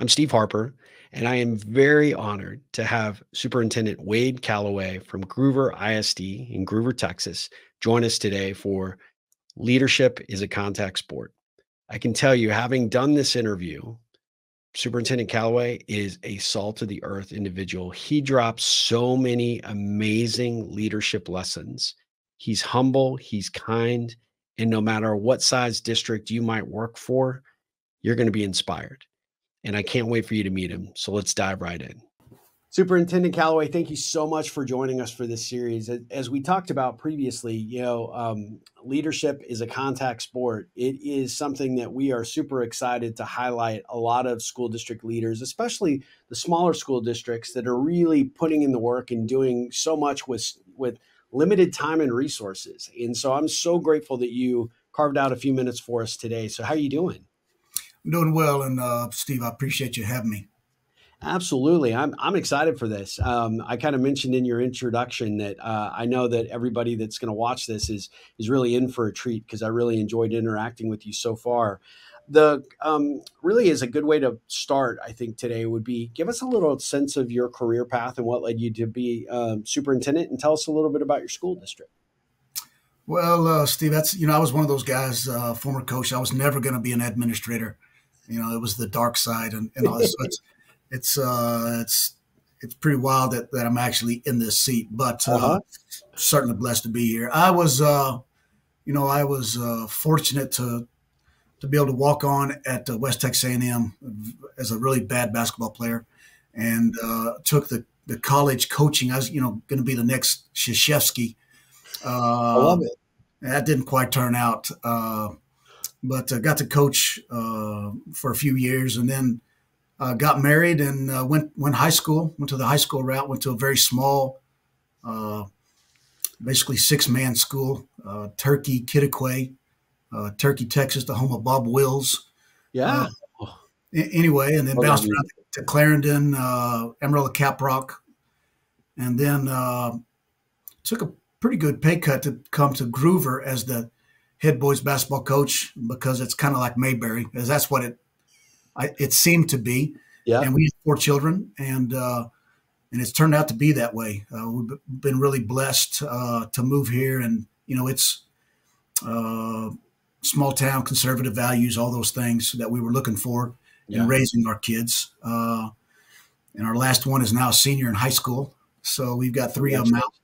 I'm Steve Harper, and I am very honored to have Superintendent Wade Callaway from Gruver ISD in Gruver, Texas, join us today for Leadership is a Contact Sport. I can tell you, having done this interview, Superintendent Callaway is a salt of the earth individual. He drops so many amazing leadership lessons. He's humble, he's kind, and no matter what size district you might work for, you're going to be inspired and I can't wait for you to meet him. So let's dive right in. Superintendent Callaway, thank you so much for joining us for this series. As we talked about previously, you know, um, leadership is a contact sport. It is something that we are super excited to highlight a lot of school district leaders, especially the smaller school districts that are really putting in the work and doing so much with with limited time and resources. And so I'm so grateful that you carved out a few minutes for us today. So how are you doing? I'm doing well, and uh, Steve, I appreciate you having me. Absolutely, I'm I'm excited for this. Um, I kind of mentioned in your introduction that uh, I know that everybody that's going to watch this is is really in for a treat because I really enjoyed interacting with you so far. The um, really is a good way to start. I think today would be give us a little sense of your career path and what led you to be um, superintendent, and tell us a little bit about your school district. Well, uh, Steve, that's you know I was one of those guys, uh, former coach. I was never going to be an administrator. You know, it was the dark side and, and all this. So it's it's uh, it's it's pretty wild that, that I'm actually in this seat, but uh, uh-huh. certainly blessed to be here. I was, uh, you know, I was uh, fortunate to to be able to walk on at uh, West Texas A&M as a really bad basketball player, and uh, took the the college coaching. I was, you know, going to be the next. Uh, I love it. That didn't quite turn out. But uh, got to coach uh, for a few years and then uh, got married and uh, went went high school went to the high school route went to a very small uh, basically six man school uh, turkey Quitaque turkey texas the home of bob wills. Yeah. Anyway and then well, bounced around to clarendon amarillo caprock and then took a pretty good pay cut to come to gruver as the head boys basketball coach because it's kind of like Mayberry, as that's what it I, it seemed to be. Yeah. And we have four children, and uh, and it's turned out to be that way. Uh, we've been really blessed uh, to move here, and you know it's uh, small town conservative values, all those things that we were looking for yeah. in raising our kids. Uh, and our last one is now a senior in high school, so we've got three of them out,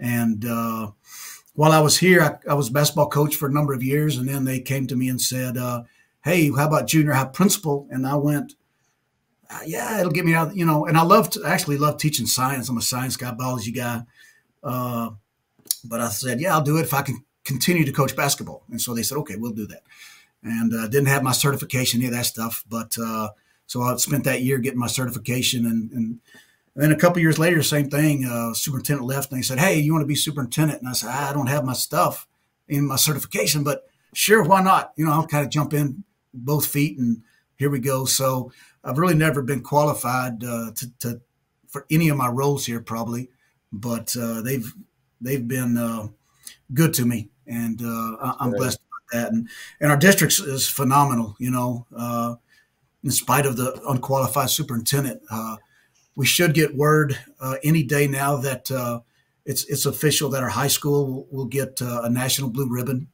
and uh, while I was here, I, I, was basketball coach for a number of years, and then they came to me and said, uh, "Hey, how about junior high principal?" And I went, uh, "Yeah, it'll get me out." You know, and I loved actually love teaching science. I'm a science guy, biology guy, uh, but I said, "Yeah, I'll do it if I can continue to coach basketball." And so they said, "Okay, we'll do that." And uh, didn't have my certification, any of that stuff, but uh, so I spent that year getting my certification and, and and then a couple years later, same thing. Uh, superintendent left, and he said, "Hey, you want to be superintendent?" And I said, "I don't have my stuff in my certification, but sure, why not? You know, I'll kind of jump in both feet, and here we go." So I've really never been qualified uh, to, to, for any of my roles here, probably, but uh, they've they've been uh, good to me, and uh, I'm blessed about that. And and our district is phenomenal. You know, uh, in spite of the unqualified superintendent we should get word uh, any day now that uh, it's it's official that our high school will, will get uh, a national blue ribbon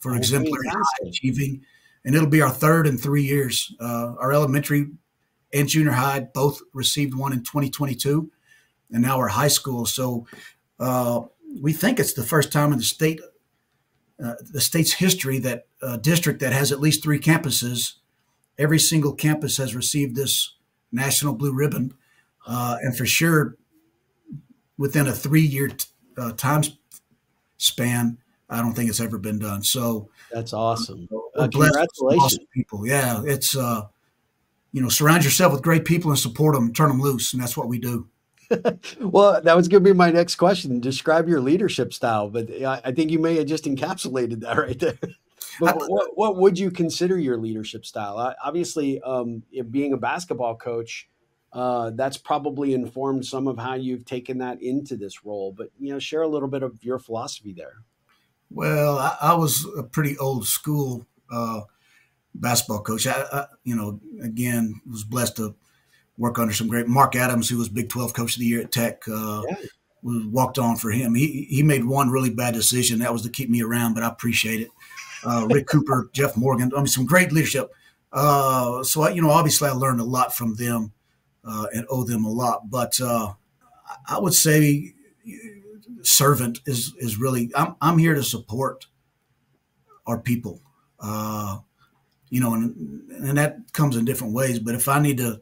for oh, exemplary high achieving, and it'll be our third in three years. Uh, our elementary and junior high both received one in 2022, and now our high school. So uh, we think it's the first time in the state. Uh, the state's history that a district that has at least three campuses, every single campus has received this national blue ribbon uh, and for sure, within a three-year uh, time span, I don't think it's ever been done. So that's awesome. Uh, congratulations, awesome people. Yeah, it's uh, you know, surround yourself with great people and support them, turn them loose, and that's what we do. well, that was going to be my next question. Describe your leadership style, but I think you may have just encapsulated that right there. but what, what, would you consider your leadership style? Obviously, um, being a basketball coach, uh, that's probably informed some of how you've taken that into this role. But you know, share a little bit of your philosophy there. Well, I, I was a pretty old school. Uh, basketball coach. I, I, you know, again, was blessed to work under some great Mark Adams, who was Big 12 Coach of the Year at Tech. Uh, yeah. Was walked on for him. He he made one really bad decision. That was to keep me around, but I appreciate it. Uh, Rick Cooper, Jeff Morgan. I mean, some great leadership. Uh, so I, you know, obviously, I learned a lot from them uh, and owe them a lot. But uh, I would say, servant is is really. I'm I'm here to support our people. Uh, you know, and and that comes in different ways. But if I need to,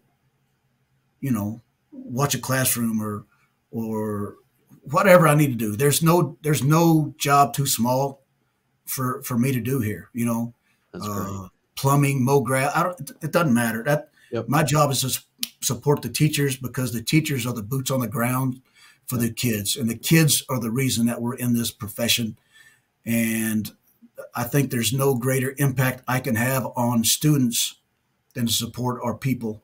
you know, watch a classroom or or whatever I need to do, there's no there's no job too small for for me to do here. You know, uh, plumbing, mow grass. I don't. It doesn't matter. That yep. my job is to support the teachers because the teachers are the boots on the ground for the kids, and the kids are the reason that we're in this profession. And I think there's no greater impact I can have on students than to support our people.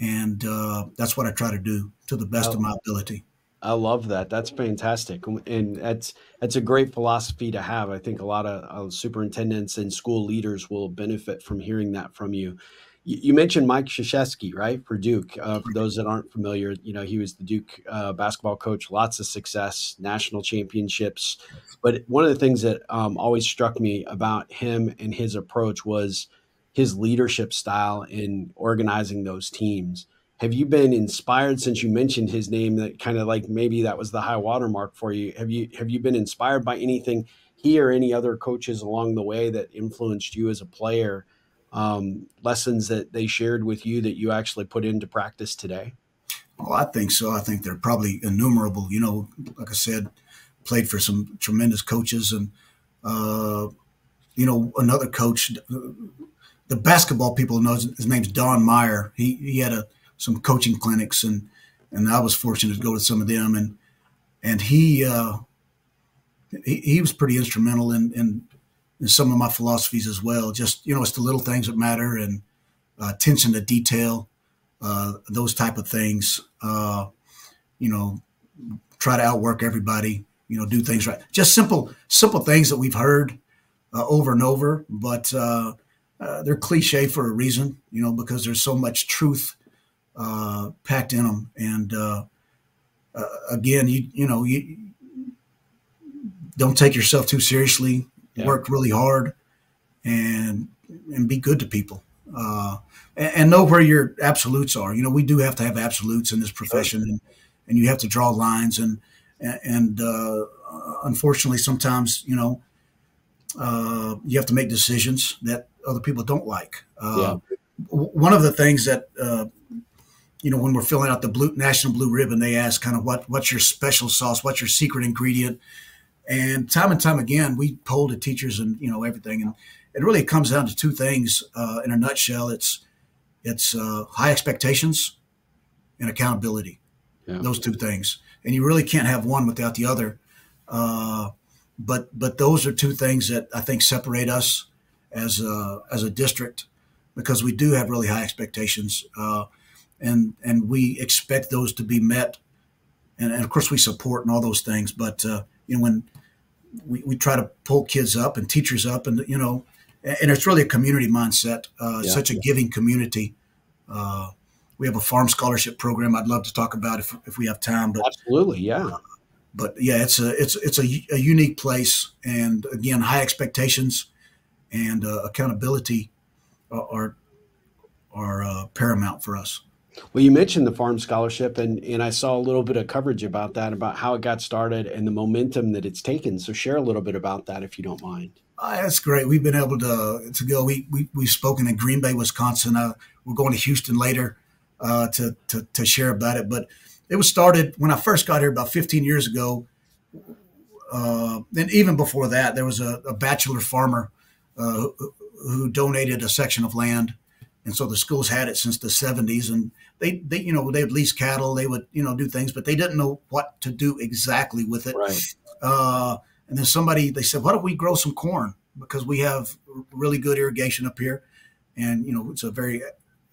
And uh, that's what I try to do to the best of my ability. I love that. That's fantastic, and that's that's a great philosophy to have. I think a lot of uh, superintendents and school leaders will benefit from hearing that from you you mentioned Mike Krzyzewski, right, for Duke. Uh, for those that aren't familiar, you know he was the Duke uh, basketball coach, lots of success, national championships. But one of the things that um, always struck me about him and his approach was his leadership style in organizing those teams. Have you been inspired since you mentioned his name? That kind of like maybe that was the high watermark for you. Have you have you been inspired by anything he or any other coaches along the way that influenced you as a player? Um, lessons that they shared with you that you actually put into practice today? Well, I think so. I think they're probably innumerable. You know, like I said, played for some tremendous coaches, and uh, you know, another coach. The basketball people know his name's Don Meyer. He he had a some coaching clinics, and and I was fortunate to go to some of them, and and he uh, he, he was pretty instrumental in in and some of my philosophies as well. Just you know, it's the little things that matter and uh, attention to detail, uh, those type of things. Uh, you know, try to outwork everybody. You know, do things right. Just simple, simple things that we've heard uh, over and over, but uh, uh, they're cliche for a reason. You know, because there's so much truth packed in them. And again, you you know you don't take yourself too seriously yeah. work really hard, and and be good to people. Uh, and, and, know where your absolutes are. You know, we do have to have absolutes in this profession, and, and you have to draw lines. And and uh, unfortunately, sometimes you know uh, you have to make decisions that other people don't like. Uh, yeah. One of the things that uh, you know when we're filling out the blue national blue ribbon, they ask kind of what what's your special sauce, what's your secret ingredient, and time and time again, we polled the teachers and you know everything, and it really comes down to two things uh, in a nutshell. It's it's uh, high expectations and accountability. Yeah. Those two things, and you really can't have one without the other. Uh, but but those are two things that I think separate us as a, as a district because we do have really high expectations, uh, and and we expect those to be met, and, and, of course we support and all those things. But uh, you know when we, we try to pull kids up and teachers up and you know and it's really a community mindset uh, yeah. such a giving community. Uh, we have a farm scholarship program i'd love to talk about if, if we have time but absolutely yeah. uh, but yeah it's a it's it's a, a, unique place and again high expectations and uh, accountability are are uh, paramount for us well, you mentioned the farm scholarship, and and I saw a little bit of coverage about that, about how it got started and the momentum that it's taken. So share a little bit about that, if you don't mind. Uh, that's great. We've been able to to go. We we we've spoken in Green Bay, Wisconsin. Uh, we're going to Houston later uh, to, to to share about it. But it was started when I first got here about 15 years ago. Uh, and even before that, there was a, a bachelor farmer uh, who, who donated a section of land and so the schools had it since the 70s and they, they you know they would lease cattle they would you know do things but they didn't know what to do exactly with it. Right. uh, and then somebody they said why don't we grow some corn? Because we have really good irrigation up here. And you know it's a very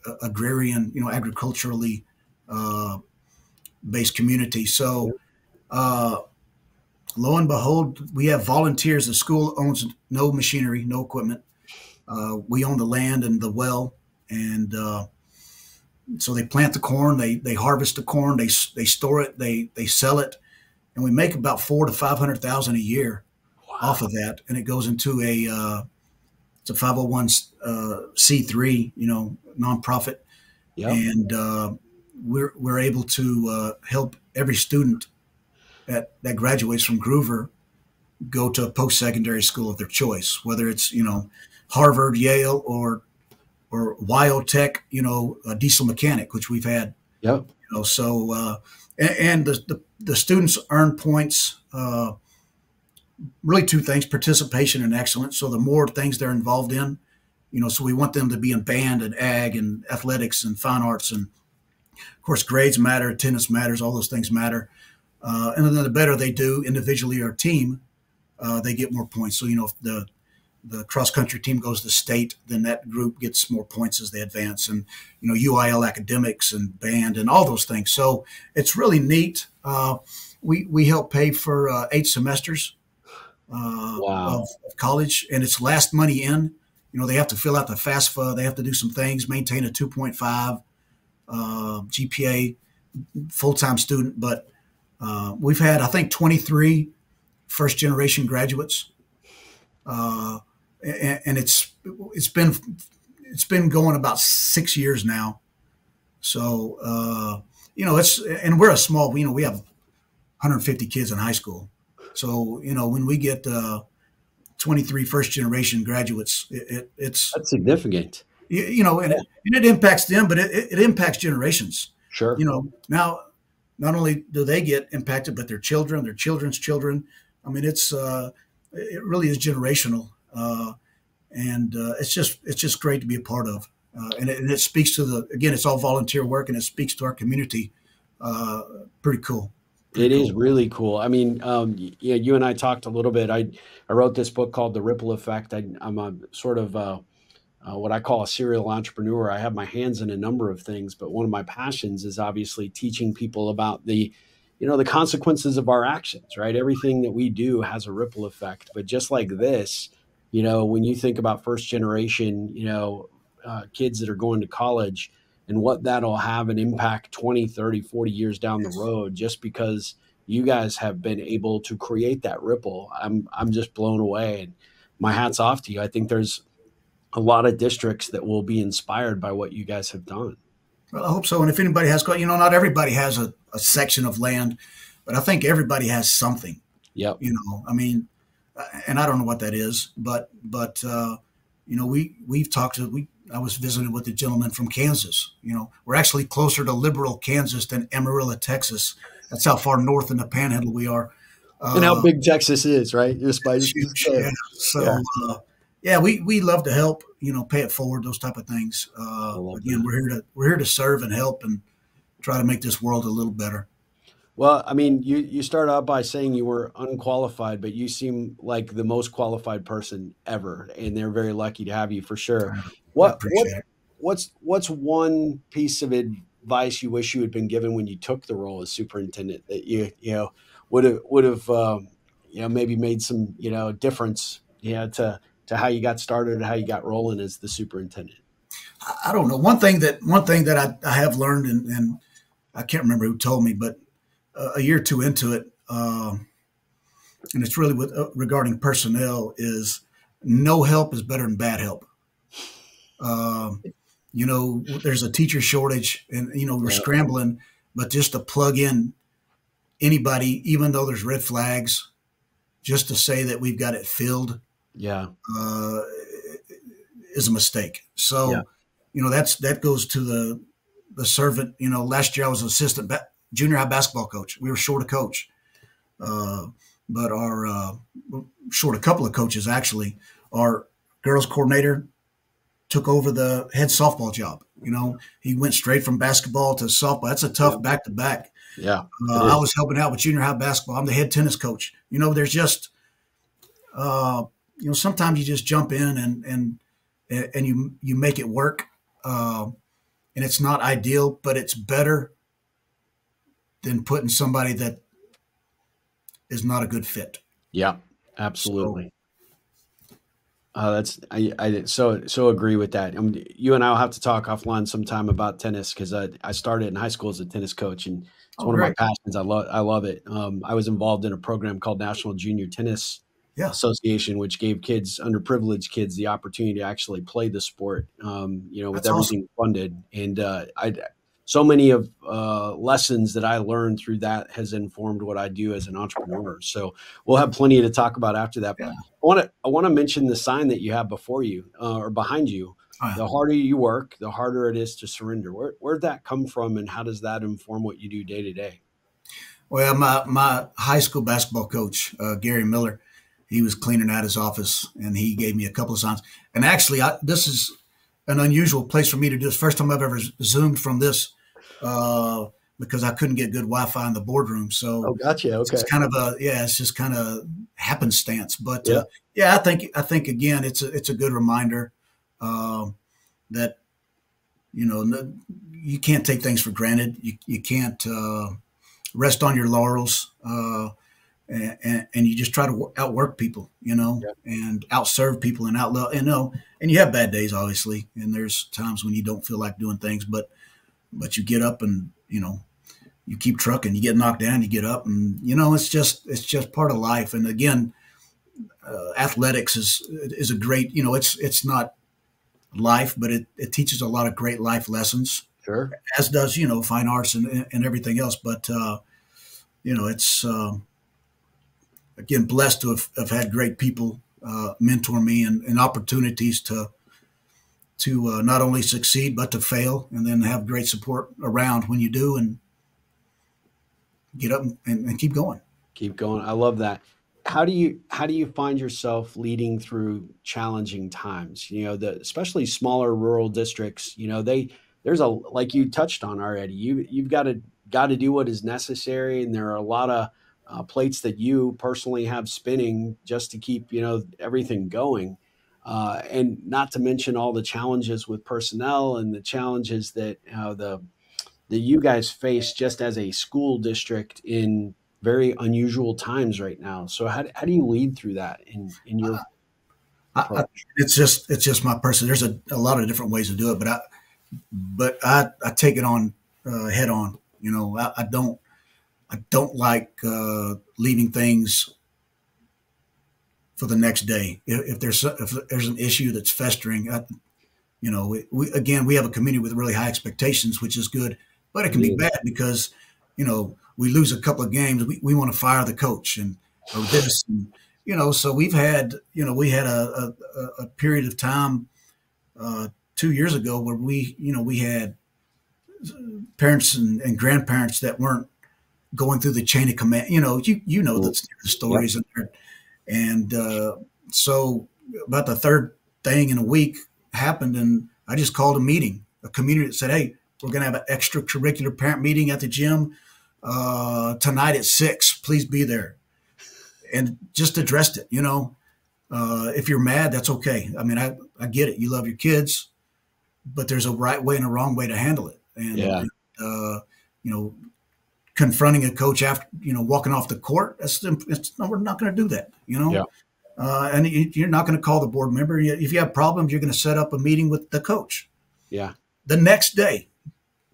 uh, agrarian you know agriculturally uh, based community. So uh, lo and behold we have volunteers. The school owns no machinery no equipment. Uh, we own the land and the well, and uh, so they plant the corn, they they harvest the corn, they they store it, they they sell it, and we make about four to five hundred thousand a year wow. off of that, and it goes into a uh, it's a five hundred oh one uh, c three, you know, nonprofit, yep. and uh, we're we're able to uh, help every student that that graduates from Gruver go to a post secondary school of their choice, whether it's you know Harvard, Yale, or or WyoTech, you know, a diesel mechanic, which we've had. Yep. You know, so uh, and, and the, the, the students earn points. Uh, really, two things: participation and excellence. So the more things they're involved in, you know, so we want them to be in band and ag and athletics and fine arts and of course grades matter, attendance matters, all those things matter. Uh, and then the better they do individually or team, uh, they get more points. So you know, if the the cross country team goes to state, then that group gets more points as they advance, and you know UIL academics and band and all those things. So it's really neat. Uh, we we help pay for uh, eight semesters uh, wow. of, of, college, and it's last money in. You know they have to fill out the FAFSA, they have to do some things, maintain a two point five uh, GPA, full time student. But uh, we've had I think twenty three first generation graduates. Uh, and, and it's it's been it's been going about six years now. So uh, you know, it's and we're a small. You know, we have 150 kids in high school. So you know, when we get uh, 23 first generation graduates, it, it, it's that's significant. You, you know, and, yeah. it, and it impacts them, but it, it impacts generations. Sure. You know, now not only do they get impacted, but their children, their children's children. I mean, it's uh, it really is generational and uh, it's just it's just great to be a part of. Uh, and, it, and, it, speaks to the again, it's all volunteer work, and it speaks to our community. Uh, pretty cool. It is really cool. I mean, um, yeah, you and I talked a little bit. I I wrote this book called The Ripple Effect. I, am a sort of uh, uh, what I call a serial entrepreneur. I have my hands in a number of things, but one of my passions is obviously teaching people about the you know the consequences of our actions right everything that we do has a ripple effect but just like this you know, when you think about first generation, you know, uh, kids that are going to college and what that'll have an impact 20, 30, 40 years down the road just because you guys have been able to create that ripple. I'm I'm just blown away and my hats off to you. I think there's a lot of districts that will be inspired by what you guys have done. Well, I hope so. And if anybody has, got, you know, not everybody has a, a section of land, but I think everybody has something. Yep. You know, I mean, and I don't know what that is, but but uh, you know we we've talked to we I was visiting with a gentleman from Kansas. You know we're actually closer to liberal Kansas than Amarillo, Texas. That's how far north in the Panhandle we are. Uh, and how uh, big Texas is, right? Just by huge, yeah. So yeah. Uh, yeah, we we love to help. You know, pay it forward, those type of things. Uh, again, that. we're here to we're here to serve and help and try to make this world a little better. Well, I mean, you you start out by saying you were unqualified, but you seem like the most qualified person ever, and they're very lucky to have you for sure. What what what's what's one piece of advice you wish you had been given when you took the role as superintendent that you you know would have would have um, you know maybe made some you know difference you know to to how you got started and how you got rolling as the superintendent. I don't know. One thing that one thing that I, I have learned, and, and I can't remember who told me, but a year or two into it, uh, and it's really with uh, regarding personnel is no help is better than bad help. Um, you know, there's a teacher shortage, and you know we're yeah. scrambling, but just to plug in anybody, even though there's red flags, just to say that we've got it filled, yeah, uh, is a mistake. So, yeah. you know, that's that goes to the the servant. You know, last year I was assistant junior high basketball coach. We were short a coach, uh, but our uh, short a couple of coaches actually. Our girls coordinator took over the head softball job. You know, he went straight from basketball to softball. That's a tough back to back. Yeah, uh, I was helping out with junior high basketball. I'm the head tennis coach. You know, there's just, uh, you know, sometimes you just jump in and and and you you make it work. Uh, and it's not ideal, but it's better than putting somebody that is not a good fit. Yeah, absolutely. Uh, that's I, I so so agree with that. I mean, you and I will have to talk offline sometime about tennis because I, I started in high school as a tennis coach and it's oh, one great. of my passions. I love I love it. Um, I was involved in a program called National Junior Tennis yeah. Association, which gave kids underprivileged kids the opportunity to actually play the sport. Um, you know, with That's everything awesome. funded, and uh, I so many of uh, lessons that I learned through that has informed what I do as an entrepreneur. So we'll have plenty to talk about after that. Yeah. I want to I want to mention the sign that you have before you uh, or behind you. Oh, yeah. The harder you work, the harder it is to surrender. Where where'd that come from, and how does that inform what you do day to day? Well, my my high school basketball coach, uh, Gary Miller, he was cleaning out his office, and he gave me a couple of signs. And actually, I, this is an unusual place for me to do this. First time I've ever zoomed from this uh, because I couldn't get good Wi-Fi in the boardroom. So oh, gotcha. Okay, it's kind of a yeah, it's just kind of happenstance. But yeah. Uh, yeah, I think I think again, it's a it's a good reminder uh, that you know you can't take things for granted. You you can't uh, rest on your laurels. And, and, you just try to outwork people, you know, yeah. and outserve people and out, you know, and you have bad days, obviously, and there's times when you don't feel like doing things, but but you get up and you know you keep trucking you get knocked down you get up and you know it's just it's just part of life and again uh, athletics is is a great you know it's it's not life but it, it teaches a lot of great life lessons sure as does you know fine arts and, and everything else but uh, you know it's uh, again blessed to have, have had great people uh, mentor me and, and opportunities to to uh, not only succeed but to fail, and then have great support around when you do, and get up and, and keep going. Keep going. I love that. How do you how do you find yourself leading through challenging times? You know, the especially smaller rural districts. You know, they there's a like you touched on already. You you've got to got to do what is necessary, and there are a lot of uh, plates that you personally have spinning just to keep you know everything going uh, and not to mention all the challenges with personnel and the challenges that uh, the that you guys face just as a school district in very unusual times right now. So how, how do you lead through that in in your? I, I, it's just it's just my person. There's a, a lot of different ways to do it, but I but I, I take it on uh, head on. You know, I, I don't I don't like uh, leaving things for the next day. If, if there's if there's an issue that's festering, I, you know, we, we, again we have a community with really high expectations, which is good, but it can be bad because you know we lose a couple of games, we, we want to fire the coach and or this, and, you know. So we've had you know we had a a, a period of time uh, two years ago where we you know we had parents and, and grandparents that weren't going through the chain of command. You know, you you know the, the stories, yep. and and uh, so about the third thing in a week happened, and I just called a meeting, a community that said, "Hey, we're going to have an extracurricular parent meeting at the gym uh, tonight at six. Please be there." And just addressed it. You know, uh, if you're mad, that's okay. I mean, I I get it. You love your kids, but there's a right way and a wrong way to handle it. And yeah. uh, you know, confronting a coach after you know walking off the court. That's it's, no, we're not going to do that. You know, yeah. uh, and you're not going to call the board member. If you have problems, you're going to set up a meeting with the coach. Yeah. The next day,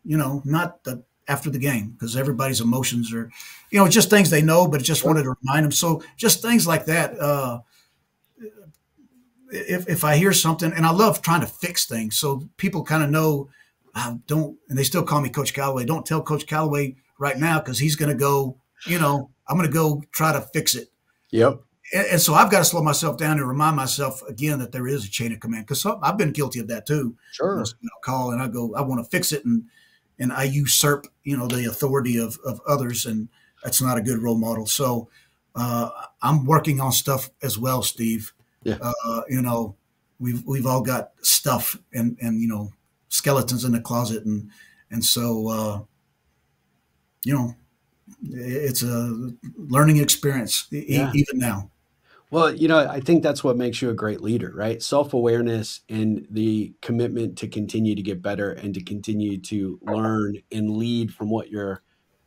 you know, not the after the game because everybody's emotions are, you know, just things they know, but just wanted to remind them. So just things like that. Uh, if, if I hear something, and I love trying to fix things, so people kind of know, uh, don't, and they still call me Coach Callaway. Don't tell Coach Callaway right now because he's going to go, you know, I'm going to go try to fix it. Yep. And, and, so I've got to slow myself down and remind myself again that there is a chain of command because I've been guilty of that too. Sure. I'll call and I go, I want to fix it, and and I usurp, you know, the authority of of others, and that's not a good role model. So uh, I'm working on stuff as well, Steve. Yeah. Uh, you know, we've we've all got stuff and and you know skeletons in the closet, and and so uh, you know, it's a learning experience yeah. even now. Well, you know, I think that's what makes you a great leader, right? Self awareness and the commitment to continue to get better and to continue to learn and lead from what you're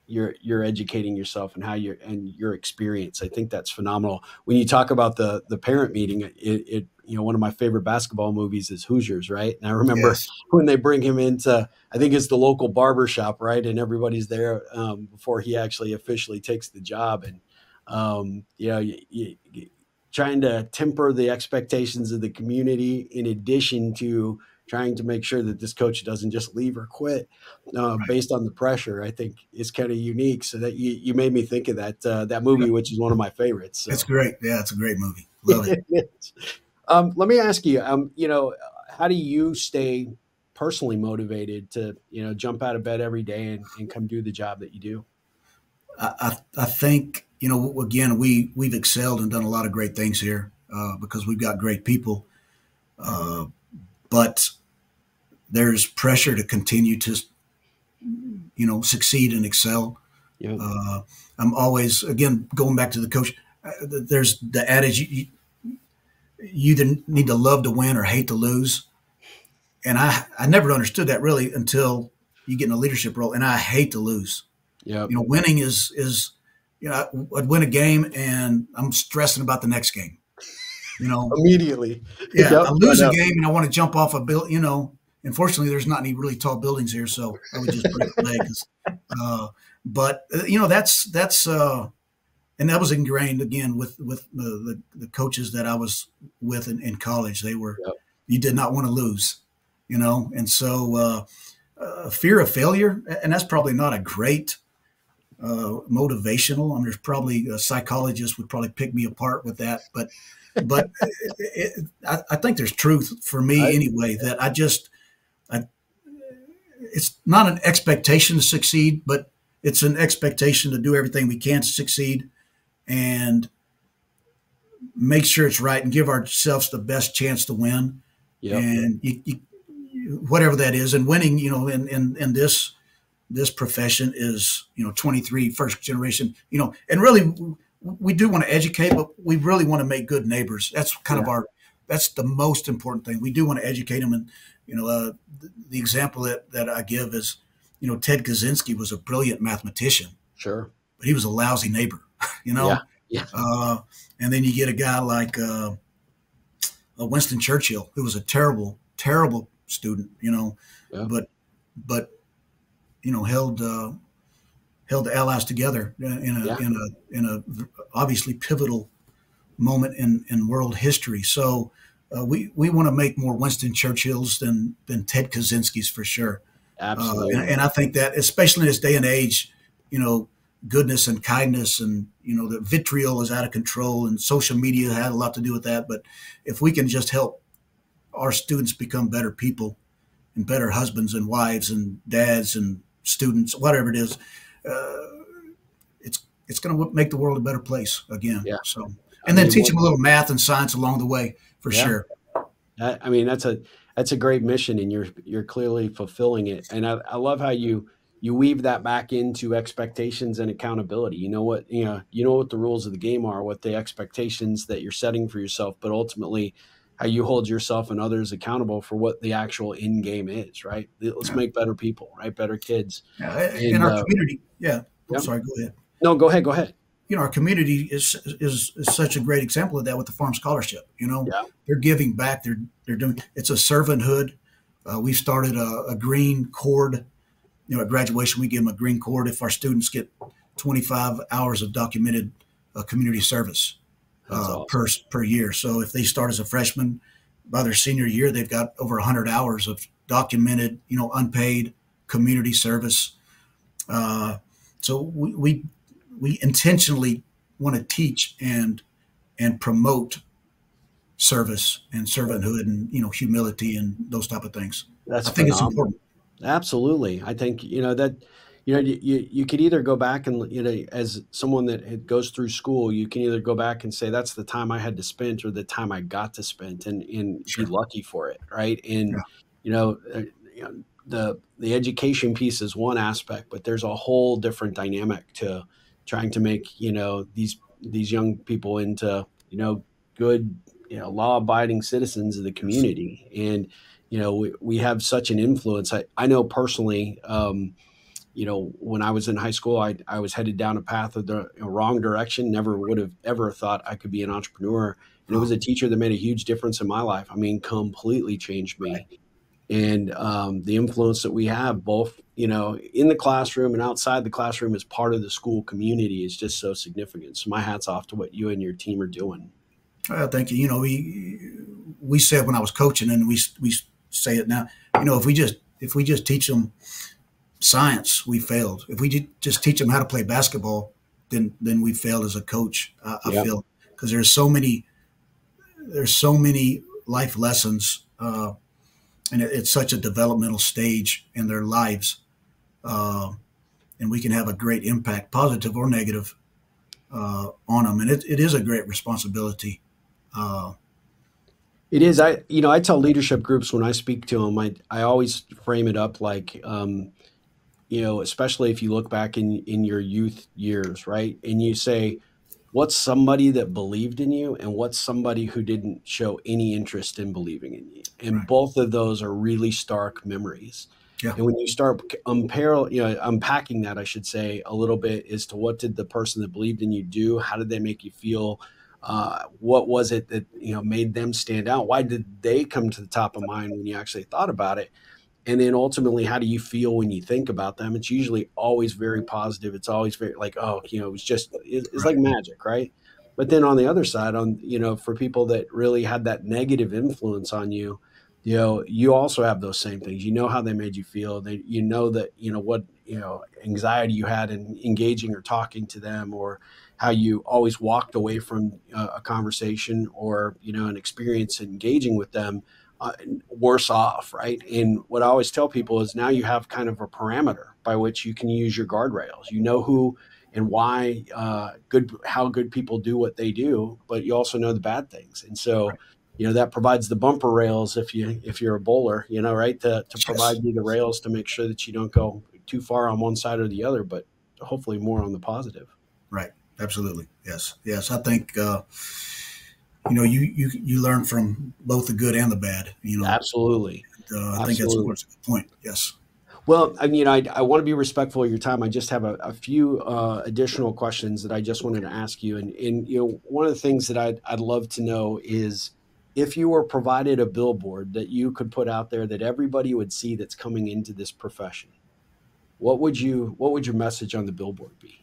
you're you're educating yourself and how you're and your experience. I think that's phenomenal. When you talk about the the parent meeting, it, it you know, one of my favorite basketball movies is Hoosiers, right? And I remember yes. when they bring him into, I think it's the local barber shop, right? And everybody's there um, before he actually officially takes the job. And, um, you know, you, you, trying to temper the expectations of the community in addition to trying to make sure that this coach doesn't just leave or quit uh, right. based on the pressure. I think is kind of unique. So that you, you made me think of that uh, that movie, which is one of my favorites. So. It's great. Yeah, it's a great movie. Love it. Um, let me ask you. Um, you know, how do you stay personally motivated to you know jump out of bed every day and, and come do the job that you do? I, I think you know again we we've excelled and done a lot of great things here uh, because we've got great people. Uh, but there's pressure to continue to, you know, succeed and excel. Uh, I'm always, again, going back to the coach, uh, there's the adage you, you either need to love to win or hate to lose. And I, I never understood that really until you get in a leadership role. And I hate to lose. Yeah. You know, winning is, is, you know, I'd win a game and I'm stressing about the next game you know, immediately. Yeah, yep, I lose I a game and I want to jump off a bill. You know, unfortunately, there's not any really tall buildings here, so I would just break legs. Uh, but uh, you know, that's that's uh, and that was ingrained again with with the, the, the coaches that I was with in, in college. They were yep. you did not want to lose, you know, and so uh, uh, fear of failure, and that's probably not a great uh, motivational. I mean, there's probably a psychologist would probably pick me apart with that, but but it, it, I, I, think there's truth for me I, anyway that I just I, it's not an expectation to succeed, but it's an expectation to do everything we can to succeed and make sure it's right and give ourselves the best chance to win. Yep. And you, you, whatever that is, and winning, you know, in, in, in this this profession is, you know, 23 first generation, you know, and really we do want to educate, but we really want to make good neighbors. That's kind yeah. of our that's the most important thing. We do want to educate them, and you know, uh, the, the, example that that I give is, you know, Ted Kaczynski was a brilliant mathematician. Sure, but he was a lousy neighbor. You know, yeah, yeah. Uh, and then you get a guy like uh, Winston Churchill, who was a terrible, terrible student. You know, yeah. but but you know held uh, held the Allies together in a yeah. in a in a obviously pivotal moment in in world history. So uh, we we want to make more Winston Churchills than than Ted Kaczynskis for sure. Absolutely, uh, and, and, I think that especially in this day and age, you know, goodness and kindness and you know the vitriol is out of control, and social media had a lot to do with that. But if we can just help our students become better people and better husbands and wives and dads and students, whatever it is, uh, it's it's going to make the world a better place again. Yeah. So, and I then mean, teach them a little math and science along the way for yeah. sure. I mean, that's a that's a great mission, and you're you're clearly fulfilling it. And I, I love how you you weave that back into expectations and accountability. You know what you know you know what the rules of the game are, what the expectations that you're setting for yourself, but ultimately how you hold yourself and others accountable for what the actual in game is, right? Let's yeah. make better people, right? Better kids. Yeah. And, in our uh, community. Yeah. Yep. Sorry, go ahead. No, go ahead. Go ahead. You know, our community is, is is such a great example of that with the farm scholarship. You know, yeah. they're giving back. They're they're doing. It's a servanthood. Uh, we started a, a, green cord. You know, at graduation, we give them a green cord if our students get 25 hours of documented uh, community service uh, awesome. per per year. So if they start as a freshman, by their senior year, they've got over 100 hours of documented, you know, unpaid community service. Uh, so we, we we intentionally want to teach and and promote service and servanthood and you know humility and those type of things. That's I think phenomenal. it's important. Absolutely, I think you know that you know you, you could either go back and you know as someone that goes through school you can either go back and say that's the time i had to spend or the time i got to spend and and sure. be lucky for it right and yeah. you know, uh, you know the the education piece is one aspect but there's a whole different dynamic to trying to make you know these these young people into you know good you know law abiding citizens of the community and you know we, we have such an influence i, I know personally um, you know, when I was in high school, I, I was headed down a path of the wrong direction. Never would have ever thought I could be an entrepreneur. And it was a teacher that made a huge difference in my life. I mean, completely changed me. Right. And um, the influence that we have both, you know, in the classroom and outside the classroom as part of the school community is just so significant. So my hat's off to what you and your team are doing. Uh, thank you. You know, we we said when I was coaching, and we we say it now. You know, if we just if we just teach them science, we failed. If we just teach them how to play basketball, then then we failed as a coach. I, I yep. feel because there's so many there's so many life lessons, uh, and it, it's such a developmental stage in their lives, uh, and we can have a great impact, positive or negative, uh, on them. And it, it is a great responsibility. It is. I you know I tell leadership groups when I speak to them, I I always frame it up like. Um, you know, especially if you look back in in your youth years, right? And you say, what's somebody that believed in you and what's somebody who didn't show any interest in believing in you and right. both of those are really stark memories yeah. and when you start unparallel, you know unpacking that i should say a little bit as to what did the person that believed in you do how did they make you feel uh, what was it that you know made them stand out? Why did they come to the top of mind when you actually thought about it? And then ultimately how do you feel when you think about them? It's usually always very positive. It's always very like oh you know it's just it's like magic right? But then on the other side on you know for people that really had that negative influence on you you know you also have those same things. You know how they made you feel. They you know that you know what you know anxiety you had in engaging or talking to them or how you always walked away from a, a conversation or you know an experience engaging with them uh, worse off, right? And what I always tell people is now you have kind of a parameter by which you can use your guardrails. You know who and why uh, good how good people do what they do, but you also know the bad things. And so, right. you know that provides the bumper rails if you if you're a bowler, you know, right? To to yes. provide you the rails to make sure that you don't go too far on one side or the other, but hopefully more on the positive. Right. Absolutely. Yes. Yes. I think. Uh, you know, you you you learn from both the good and the bad. You know, absolutely. And, uh, I think that's, that's a good point. Yes. Well, I mean, I, I want to be respectful of your time. I just have a, a few uh, additional questions that I just wanted to ask you. And, and, you know, one of the things that I'd, I'd love to know is if you were provided a billboard that you could put out there that everybody would see that's coming into this profession, what would you, what would your message on the billboard be?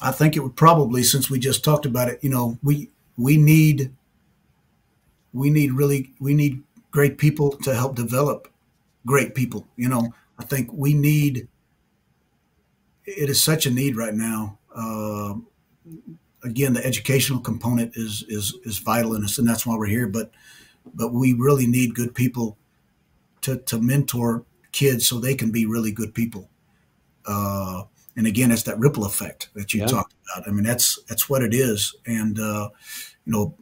I think it would probably, since we just talked about it, you know, we, we need we need really we need great people to help develop great people you know. I think we need it is such a need right now uh, again the educational component is is is vital in us and that's why we're here but but we really need good people to to mentor kids so they can be really good people. Uh, and again it's that ripple effect that you yeah. talked about i mean that's that's what it is and uh, you know,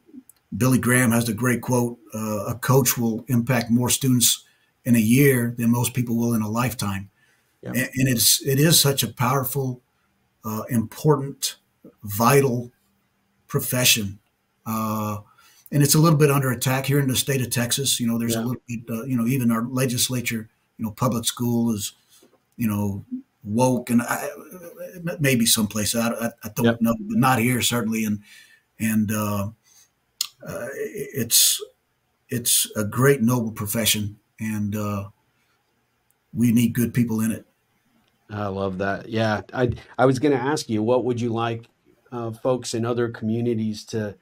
Billy Graham has the great quote: uh, "A coach will impact more students in a year than most people will in a lifetime." Yeah. And, and, it's it is such a powerful, uh, important, vital profession, uh, and it's a little bit under attack here in the state of Texas. You know, there's yeah. a little bit. Uh, you know, even our legislature, you know, public school is, you know, woke, and I, maybe someplace I, I, I don't yep. know, but not here certainly. And and uh, uh, it's it's a great noble profession, and uh, we need good people in it. I love that. Yeah, I I was going to ask you, what would you like uh, folks in other communities to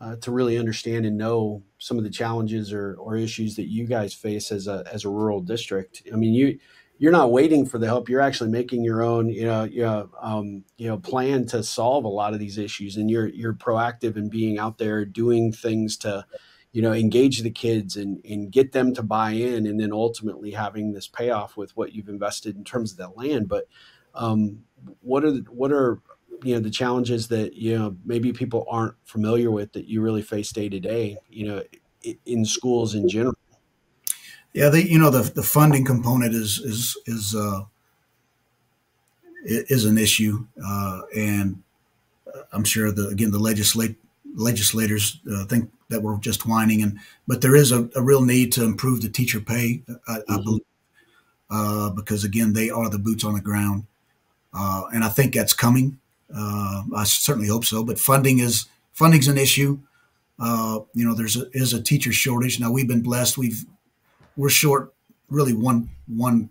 uh, to really understand and know some of the challenges or, or issues that you guys face as a as a rural district? I mean, you you're not waiting for the help. You're actually making your own, you know, you know, um, you know, plan to solve a lot of these issues, and you're you're proactive in being out there doing things to, you know, engage the kids and and get them to buy in, and then ultimately having this payoff with what you've invested in terms of that land. But um, what are the, what are you know the challenges that you know maybe people aren't familiar with that you really face day to day, you know, in schools in general? Yeah, they you know the the funding component is is is uh, is an issue, uh, and I'm sure the again the legislate legislators uh, think that we're just whining, and but there is a, a real need to improve the teacher pay, I, mm-hmm. I believe, uh, because again they are the boots on the ground, uh, and I think that's coming. Uh, I certainly hope so, but funding is funding's an issue. Uh, you know, there's a, is a teacher shortage now. We've been blessed. We've we're short really one one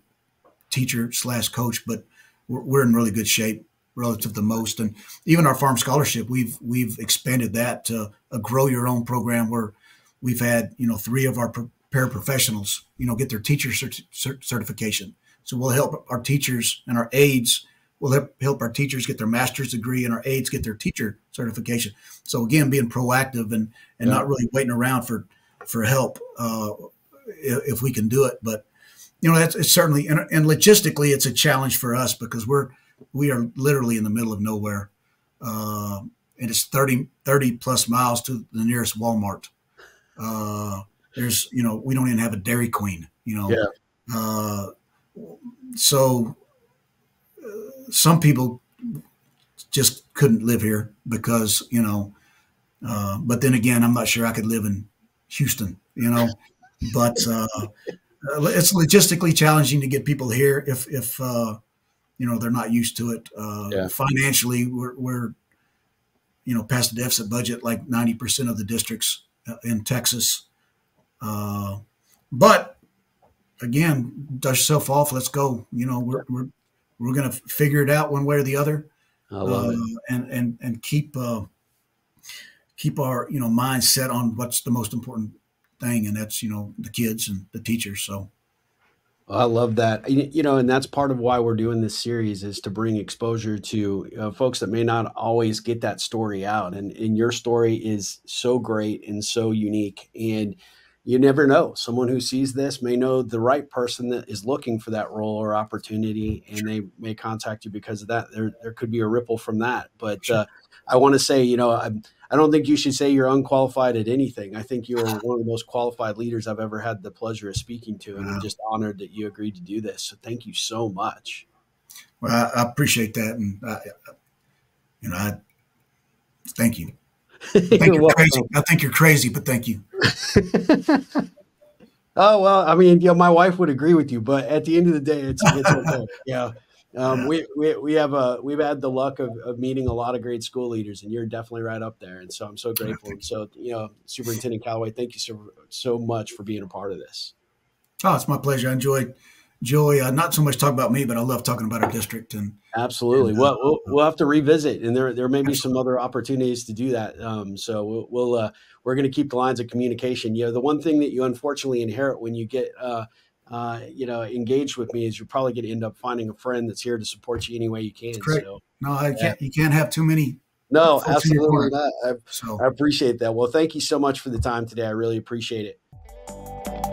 teacher slash coach, but we're, we're in really good shape relative to most. And even our farm scholarship, we've we've expanded that to a grow your own program where we've had you know three of our paraprofessionals you know get their teacher cert- cert- certification. So we'll help our teachers and our aides. We'll help, help our teachers get their master's degree and our aides get their teacher certification. So again, being proactive and and yeah. not really waiting around for for help uh, if, if we can do it. But you know that's it's certainly and, and logistically it's a challenge for us because we're we are literally in the middle of nowhere. Uh, and it's 30, 30 plus miles to the nearest Walmart. Uh, there's, you know, we don't even have a Dairy Queen, you know. Yeah. Uh, so uh, some people just couldn't live here because, you know, uh, but then again, I'm not sure I could live in Houston, you know, but uh, it's logistically challenging to get people here if, if, you know they're not used to it. Uh, yeah. Financially, we're, we're you know past the deficit budget like ninety percent of the districts uh, in Texas. Uh, but again, dust yourself off. Let's go. You know we're we're we're gonna figure it out one way or the other. I love uh, it. And and and keep uh, keep our you know mind set on what's the most important thing, and that's you know the kids and the teachers. So. I love that. You know, and that's part of why we're doing this series is to bring exposure to uh, folks that may not always get that story out. And, and your story is so great and so unique. And you never know. Someone who sees this may know the right person that is looking for that role or opportunity, and they may contact you because of that. There, there could be a ripple from that. But uh, I want to say, you know, I'm, I don't think you should say you're unqualified at anything. I think you're one of the most qualified leaders I've ever had the pleasure of speaking to, and wow. I'm just honored that you agreed to do this. So thank you so much. Well, I, I appreciate that, and I, you know, I thank you. I think you're crazy. I think you're crazy, but thank you. oh well, I mean, you know, my wife would agree with you, but at the end of the day, it's it's okay. yeah. Um, we, we, we have a, we've had the luck of, of meeting a lot of great school leaders and you're definitely right up there. And so I'm so grateful. And so, you know, Superintendent Callaway, thank you so, so much for being a part of this. Oh, it's my pleasure. I enjoyed, enjoy, uh, not so much talk about me, but I love talking about our district and absolutely. And, uh, well, we'll, we'll have to revisit and there, there may be some other opportunities to do that. Um, so we'll, we'll uh, we're going to keep the lines of communication. You know, the one thing that you unfortunately inherit when you get, uh, you know, engaged with me is you're probably going to end up finding a friend that's here to support you any way you can. So, no, I can't. You can't have too many. No, absolutely not. I, so. I appreciate that. Well, thank you so much for the time today. I really appreciate it.